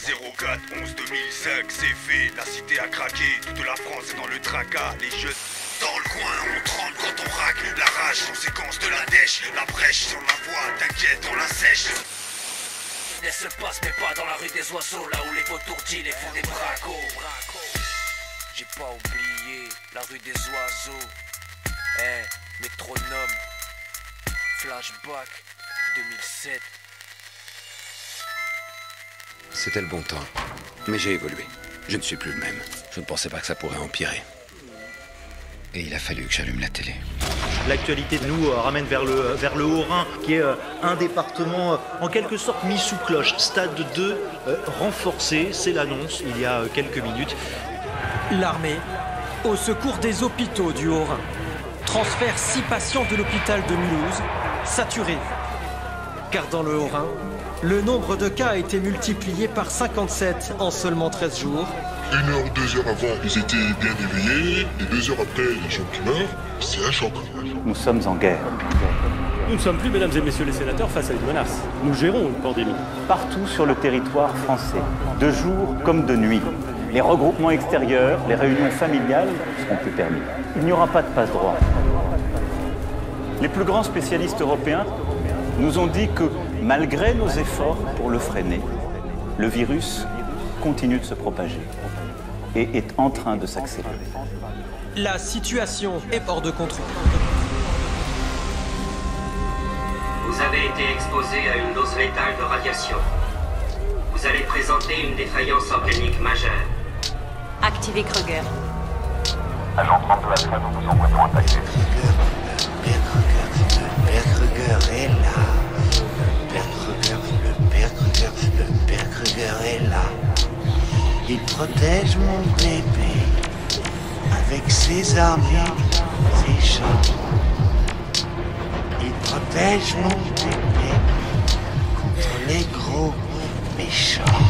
04 11 2005, c'est fait, la cité a craqué, toute la France est dans le tracas, les jeunes dans le coin, on tremble quand on raque, la rage, conséquence de la dèche, la brèche sur la voie, t'inquiète, on la sèche. Business se passe mais pas dans la rue des oiseaux, là où les vautours les font des bracos. J'ai pas oublié la rue des oiseaux, eh, métronome, flashback 2007. C'était le bon temps. Mais j'ai évolué. Je ne suis plus le même. Je ne pensais pas que ça pourrait empirer. Et il a fallu que j'allume la télé. L'actualité de nous euh, ramène vers le, euh, vers le Haut-Rhin, qui est euh, un département en quelque sorte mis sous cloche. Stade 2 renforcé, c'est l'annonce il y a quelques minutes. L'armée au secours des hôpitaux du Haut-Rhin. Transfère six patients de l'hôpital de Mulhouse, saturés. Car dans le Haut-Rhin, le nombre de cas a été multiplié par 57 en seulement 13 jours. Une heure ou deux heures avant, ils étaient bien éveillés, et deux heures après, les gens qui meurent, c'est un choc. Nous sommes en guerre. Nous ne sommes plus, mesdames et messieurs les sénateurs, face à une menace. Nous gérons une pandémie. Partout sur le territoire français, de jour comme de nuit. Les regroupements extérieurs, les réunions familiales seront plus permis. Il n'y aura pas de passe-droit. Les plus grands spécialistes européens nous ont dit que malgré nos efforts pour le freiner, le virus continue de se propager et est en train de s'accélérer. La situation est hors de contrôle. Vous avez été exposé à une dose létale de radiation. Vous allez présenter une défaillance organique majeure. Activez Kruger. Agent 32 à 13, nous vous envoyons Il protège mon bébé avec ses armes ses chats. Il protège mon bébé contre les gros méchants.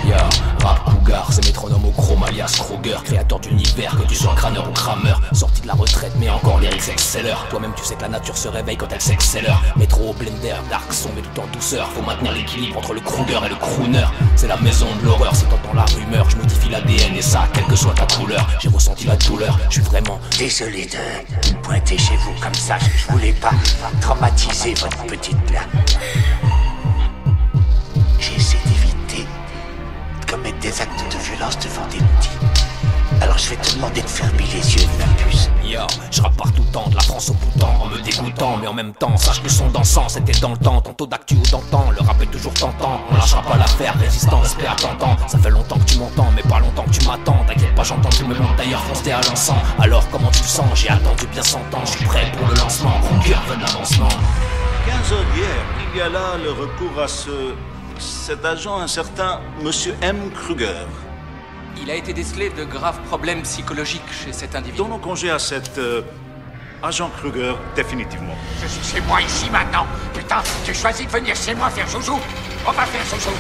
C'est métronome au chrome alias Kruger, créateur d'univers, que tu sois crâneur ou crameur, sorti de la retraite mais encore les seller Toi-même tu sais que la nature se réveille quand elle l'heure. Métro, blender, dark, sombre et tout en douceur, faut maintenir l'équilibre entre le Kruger et le crooner. C'est la maison de l'horreur, si t'entends la rumeur, je modifie l'ADN et ça, quelle que soit ta couleur. J'ai ressenti la douleur, je suis vraiment désolé de pointer chez vous comme ça, je voulais pas traumatiser votre petite là. Alors je vais te demander de fermer les yeux, ma puce. Yo, je rappe tout le temps, de la France au bouton, en me dégoûtant, mais en même temps, sache que son dansant, c'était dans le temps, tantôt d'actu ou d'antan, le rap est toujours tentant, on lâchera pas l'affaire, résistant, respect à tentant, ça fait longtemps que tu m'entends, mais pas longtemps que tu m'attends, t'inquiète pas, j'entends, tu me montes d'ailleurs, fonce à l'encens, alors comment tu le sens, j'ai attendu bien 100 ans, je suis prêt pour le lancement, cœur veut l'avancement. 15 heures hier, il y a là le recours à ce... cet agent, un certain Monsieur M. Kruger. Il a été décelé de graves problèmes psychologiques chez cet individu. Donnons congé à cet euh, agent Kruger, définitivement. Je suis chez moi ici maintenant. Putain, tu choisis de venir chez moi faire joujou. On va faire joujou.